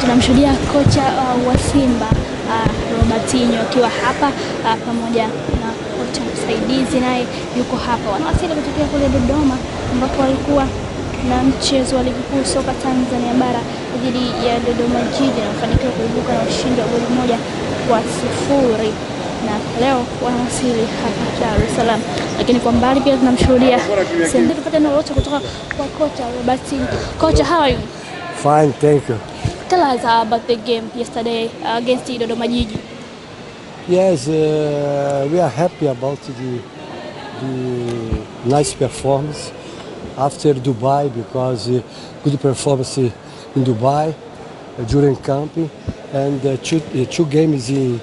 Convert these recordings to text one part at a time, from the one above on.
tunamshuhudia kocha uh, wa Simba uh, Robertinho akiwa hapa uh, pamoja na kocha msaidizi naye yuko hapa. Wanawasili kutokea kule Dodoma ambapo walikuwa na mchezo wa ligi kuu soka Tanzania bara dhidi ya Dodoma Jiji na kufanikiwa kuibuka na ushindi wa goli moja kwa sifuri na leo wanawasili hapa Dar es Salaam, lakini kwa mbali pia tunamshuhudia. Tupate neno lolote kutoka kwa kocha Robertinho. Kocha, how are you? Fine, thank you. Tell us about the game yesterday against the Dodoma Yes, uh, we are happy about the, the nice performance after Dubai because uh, good performance in Dubai uh, during camping and uh, two, uh, two games in,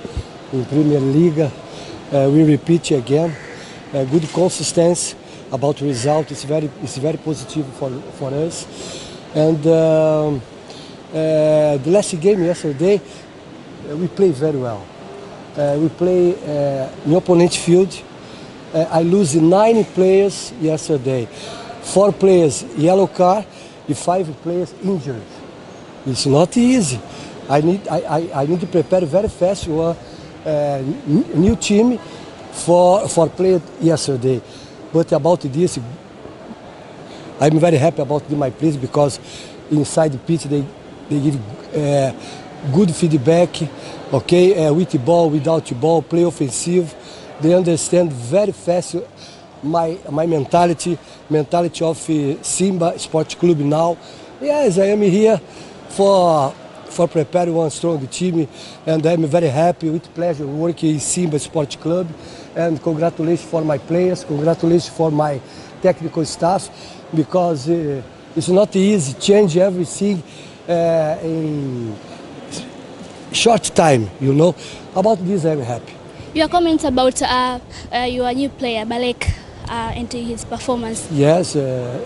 in Premier League. Uh, we repeat again. Uh, good consistency about result. It's very, it's very positive for, for us. And um, uh, the last game yesterday, uh, we played very well. Uh, we play uh, in opponent field. Uh, I lose nine players yesterday. Four players yellow card, and five players injured. It's not easy. I need I, I, I need to prepare very fast one uh, new team for for play yesterday. But about this, I'm very happy about my players because inside the pitch they they give uh, good feedback. Okay, uh, with ball, without ball, play offensive. They understand very fast my my mentality, mentality of uh, Simba Sport Club now. Yes, I am here for for prepare one strong team, and I'm very happy with pleasure working in Simba Sport Club. And congratulations for my players, congratulations for my technical staff, because uh, it's not easy change everything uh, in short time. You know, about this I'm happy. Your comments about uh, uh, your new player Baleke uh, and his performance. Yes. Uh,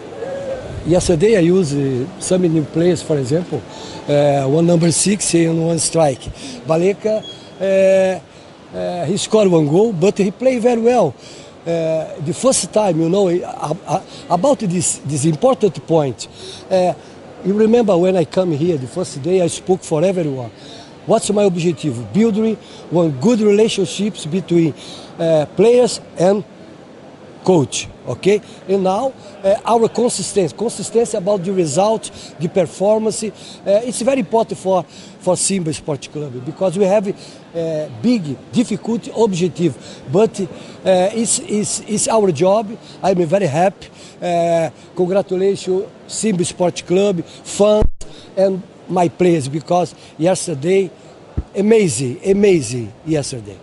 yesterday I used uh, some new players, for example, uh, one number six and one strike. Baleke, uh, he scored one goal, but he played very well. The first time, you know, about this, this important point. You remember when I come here the first day, I spoke for everyone. What's my objective? Building one good relationships between uh, players and coach, okay? And now uh, our consistency, consistency about the result, the performance, uh, it's very important for, for Simba Sport Club because we have uh, big, difficult objective, but uh, it's, it's, it's our job. I'm very happy. Uh, congratulations, Simba Sport Club, fans, and my players because yesterday, amazing, amazing yesterday.